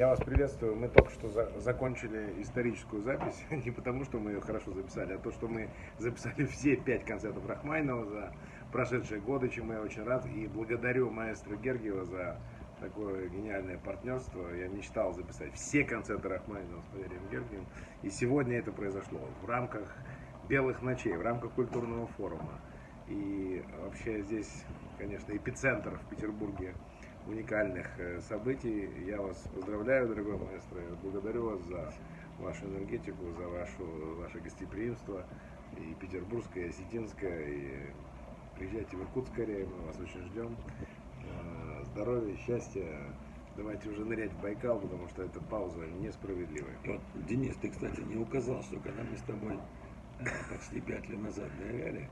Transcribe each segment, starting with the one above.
Я вас приветствую. Мы только что за- закончили историческую запись. Не потому, что мы ее хорошо записали, а то, что мы записали все пять концертов Рахмайнова за прошедшие годы, чему я очень рад. И благодарю маэстро Гергиева за такое гениальное партнерство. Я мечтал записать все концерты Рахманинова с Валерием Гергиевым. И сегодня это произошло в рамках белых ночей, в рамках культурного форума. И вообще здесь, конечно, эпицентр в Петербурге уникальных э, событий. Я вас поздравляю, дорогой маэстро. Благодарю вас за вашу энергетику, за вашу, ваше гостеприимство. И петербургское, и осетинское, и приезжайте в Иркутск скорее, мы вас очень ждем. Э, Здоровья, счастья. Давайте уже нырять в Байкал, потому что эта пауза несправедливая. Вот, Денис, ты, кстати, не указал, что когда мы с тобой э, почти пять лет назад ныряли,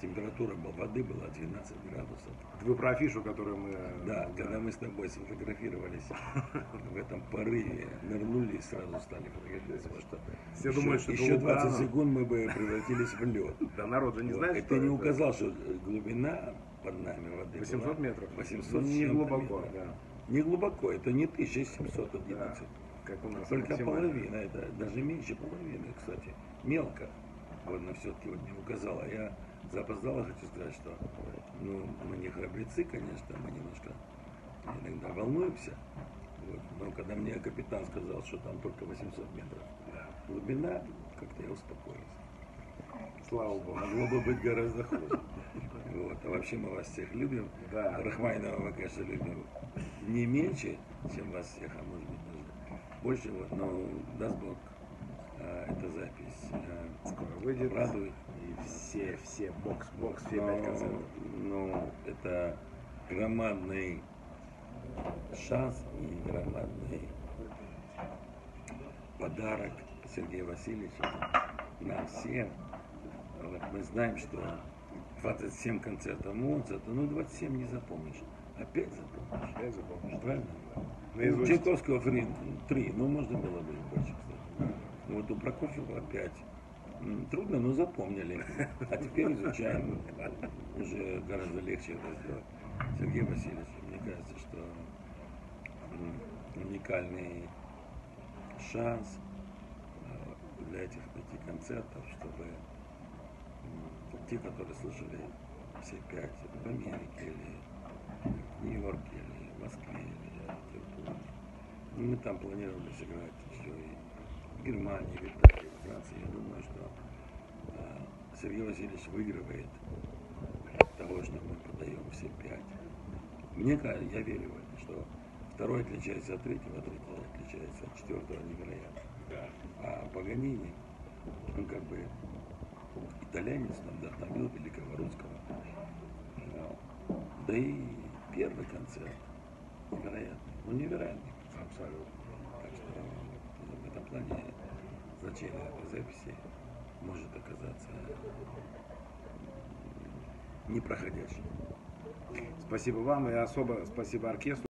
температура был- воды была 12 градусов. Вы про афишу, которую мы... Да, когда мы с тобой сфотографировались в этом порыве, нырнули и сразу стали фотографироваться, потому что Все еще, думают, что еще 20 Лугано. секунд мы бы превратились в лед. Да народ же не знает, что ты не указал, что глубина под нами воды 800 была метров. 800 Не глубоко, да. Не глубоко, это не 1711. Да, как у нас Только половина, это даже меньше половины, кстати. Мелко. Вот на все-таки вот не указала. Я запоздала, хочу сказать, что ну, мы не храбрецы, конечно, мы немножко иногда волнуемся. Вот. Но когда мне капитан сказал, что там только 800 метров глубина, как-то я успокоился. Слава Богу. Могло бы быть гораздо хуже. Вот. А вообще мы вас всех любим. Да. Рахмайнова мы, конечно, любим не меньше, чем вас всех, а может быть даже больше. Вот. Но даст Бог, а, эта запись а, Скоро выйдет. радует. Все, все, бокс, бокс, все Но, пять концертов. ну, это громадный шанс и громадный подарок Сергея Васильевича нам всем. Вот мы знаем, что 27 концертов Моцарта, ну 27 не запомнишь, опять запомнишь. Я запомнил. Правильно? Наизусть. У Чайковского три, ну можно было бы больше, кстати. Ну, вот у Прокофьева опять. Трудно, но запомнили. А теперь изучаем. Уже гораздо легче это сделать. Сергей Васильевич, мне кажется, что уникальный шанс э, для этих пяти концертов, чтобы те, которые слышали все пять в Америке или в Нью-Йорке, или в Москве, или в Петербурге. Мы там планировали сыграть еще и в Германии, в Италии, в Франции. Я думаю, что э, Сергей Васильевич выигрывает от того, что мы подаем все пять. Мне кажется, я верю в это, что второй отличается от третьего, а третий отличается от четвертого невероятно. А Паганини, он как бы итальянец, там вдохновил великого русского. Да и первый концерт невероятный. Ну, невероятный. Абсолютно. Так что в этом плане значение этой записи может оказаться непроходящим. Спасибо вам и особо спасибо оркестру.